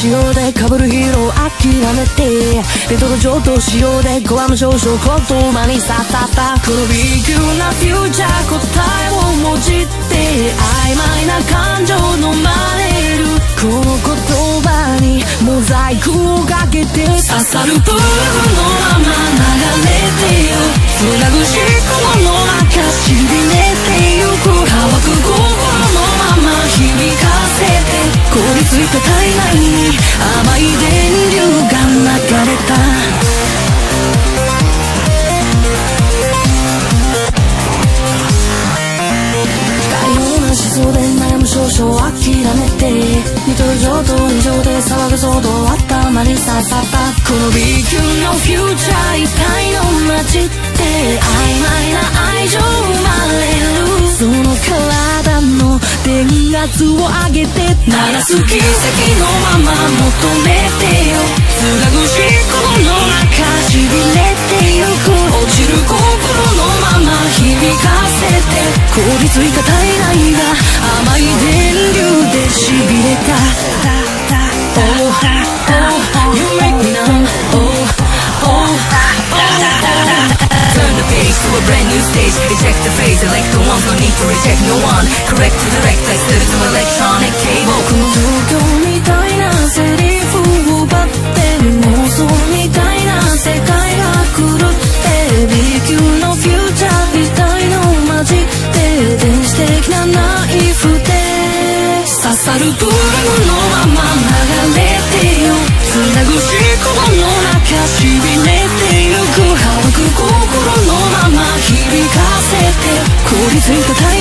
しようで被るヒーロー諦めてレトロ上等仕様でコアム少々言葉にさささこの B 級なフューチャー答えをもじって曖昧な感情のまれる。この言葉にモザイクをかけて刺さるブームのまま流れてよ。つなぐし雲のりついた体内に甘い電流が流れた。大量な思想で悩む少々諦めて見とる情と異常で騒ぐ騒動頭に刺さった。この B 圧を上げて鳴らす奇跡のまま求めてよ。つなぐしこの中しびれてゆく落ちる心のまま響かせて。凍りついた体内 Eject the phase, elect the ones, no need to reject no one Correct to direct, I stood to electronic cable この状況みたいなセリフを奪って妄想みたいな世界が狂って B 級のフューチャーみたいの混じって電子的なナイフで刺さるブルーのまま流れてよつなぐしこりついた体